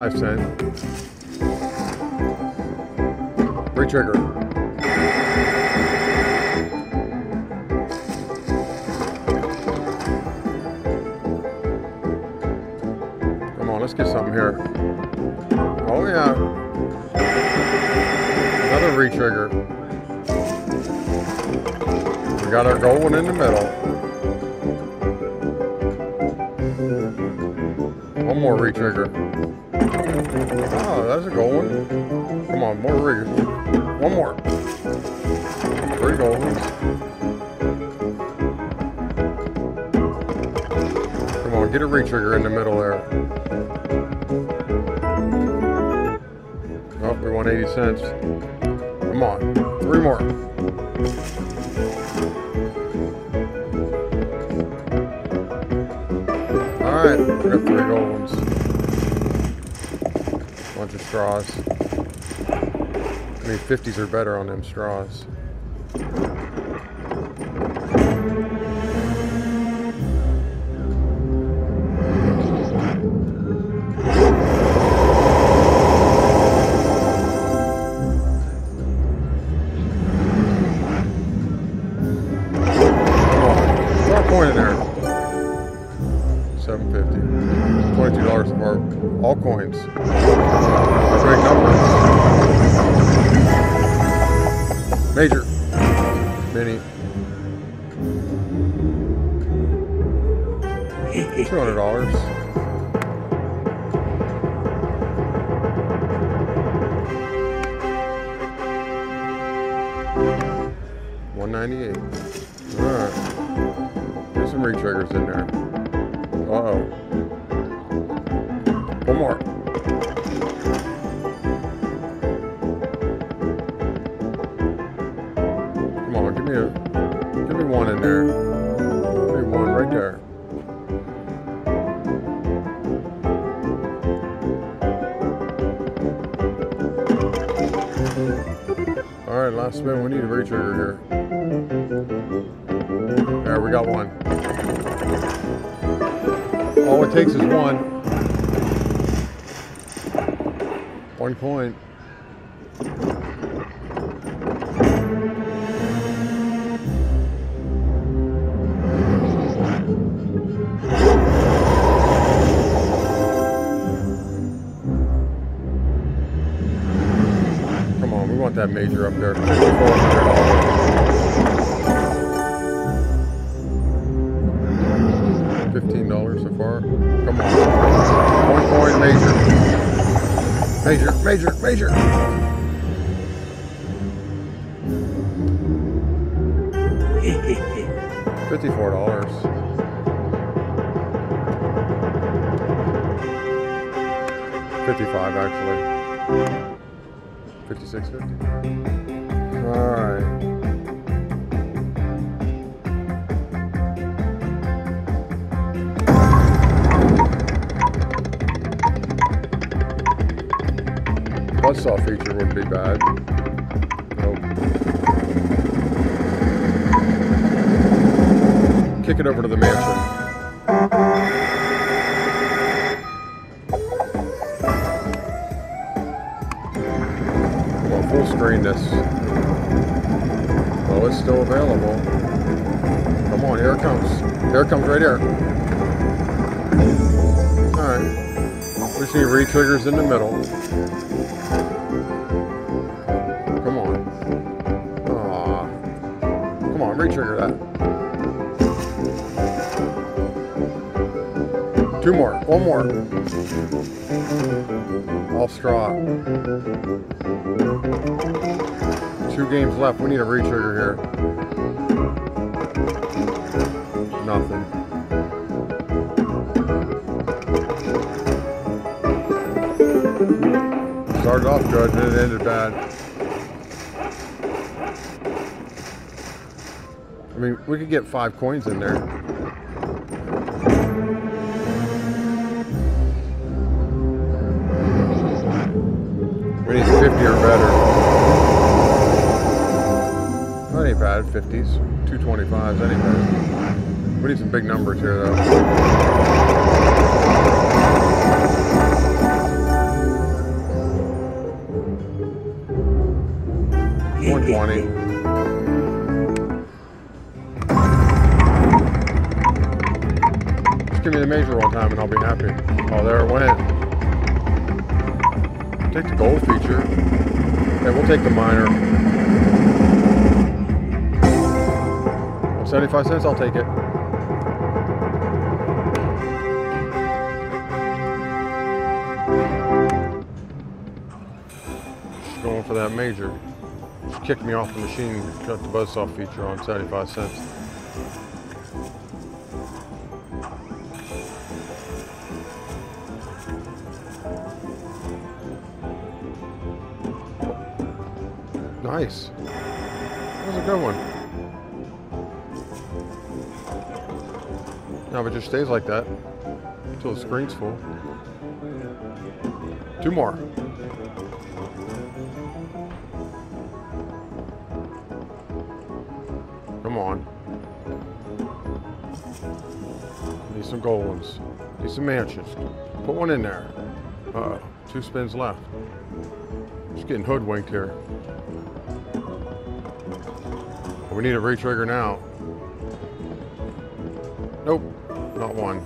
Five cent. Retrigger. Come on, let's get something here. Oh yeah. Another retrigger. We got our gold one in the middle. One more retrigger. Oh, that's a gold one. Come on, more riggers. One more. Three gold ones. Come on, get a retrigger in the middle there. Oh, we won 80 cents. Come on, three more. All right, we got three gold ones. Straws. I mean, 50s are better on them straws. Come on, throw a coin in there. 750 $22 for all coins. Great numbers. Major. Mini. $200. One ninety eight. All right. There's some retriggers in there. Uh oh. One more. Me a, give me one in there. Give me one right there. All right, last spin. We need a retrigger here. There, we got one. All it takes is one. One coin. That major up there. $5,400. Fifteen dollars so far. Come on. One coin major. Major, major, major. Fifty-four dollars. Fifty-five actually. Fifty-six fifty. All right. Buzzsaw feature wouldn't be bad. Nope. Kick it over to the mansion. This. Well, it's still available. Come on, here it comes. Here it comes right here. Alright. We see re-triggers in the middle. Come on. Aw. Come on, re-trigger that. Two more. One more. All straw. Two games left. We need a re-trigger here. Nothing. Started off good, and it ended bad. I mean, we could get five coins in there. We need 50 or better. That ain't bad, 50s. 225s, anyway. We need some big numbers here, though. One twenty. give me the major one time and I'll be happy. Oh, there it went. Take the gold feature. Okay, we'll take the minor. 75 cents, I'll take it. Going for that major. Kicked me off the machine, got the buzzsaw feature on 75 cents. Nice. That was a good one. Now if it just stays like that until the screen's full. Two more. Come on. Need some gold ones. Need some mansions. Put one in there. Uh oh. Two spins left. Just getting hoodwinked here. We need a retrigger now. Nope, not one.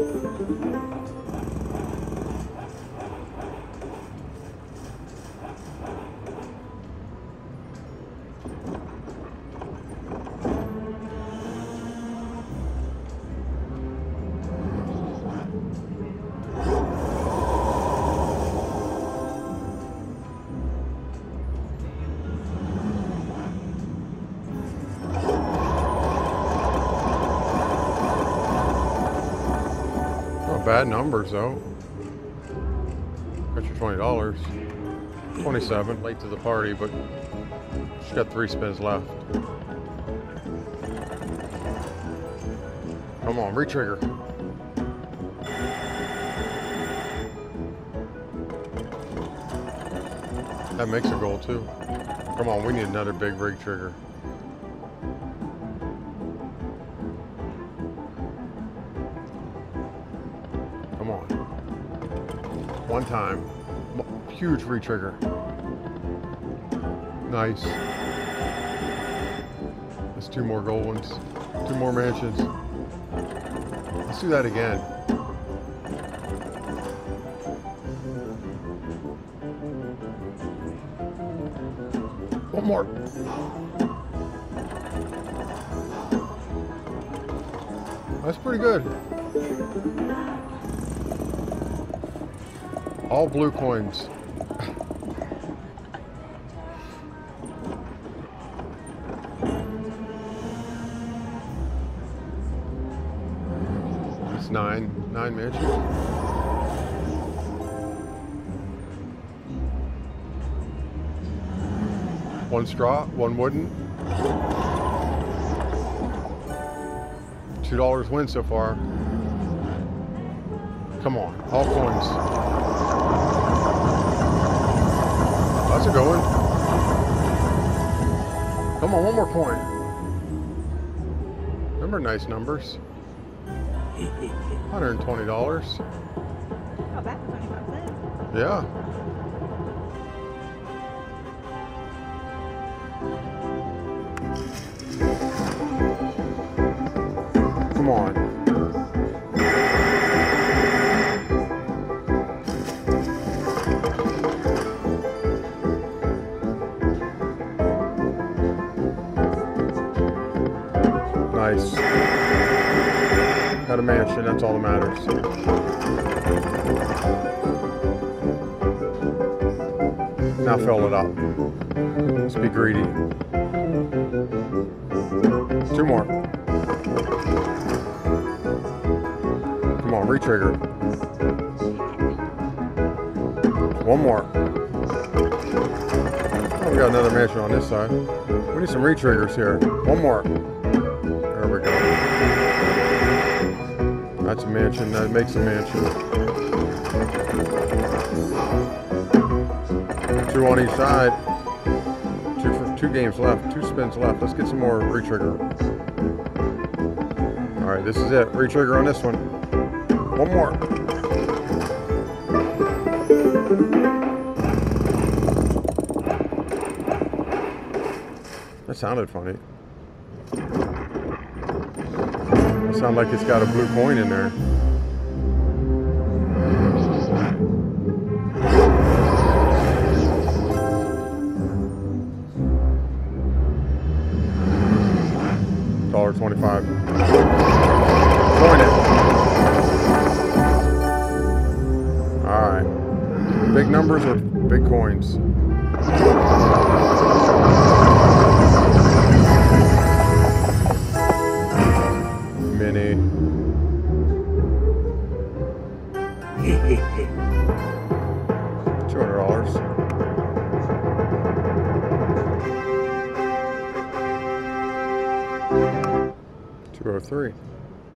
Bad numbers though. Got your twenty dollars. Twenty-seven. Late to the party, but she's got three spins left. Come on, retrigger. That makes a goal too. Come on, we need another big rig trigger. One time. Huge retrigger. Nice. That's two more gold ones. Two more mansions. Let's do that again. One more. That's pretty good. All blue coins. It's nine, nine mansions. One straw, one wooden. Two dollars win so far. Come on, all coins. A good one. Come on, one more coin. Remember nice numbers. $120. Oh, that's 25 cents. Yeah. Come on. A mansion, that's all that matters. Now fill it up. Let's be greedy. Two more. Come on, retrigger. One more. Oh, we got another mansion on this side. We need some retriggers here. One more. That's a mansion. That makes a mansion. Two on each side. Two for two games left. Two spins left. Let's get some more retrigger. All right, this is it. Retrigger on this one. One more. That sounded funny. Sounds like it's got a blue coin in there. $1.25.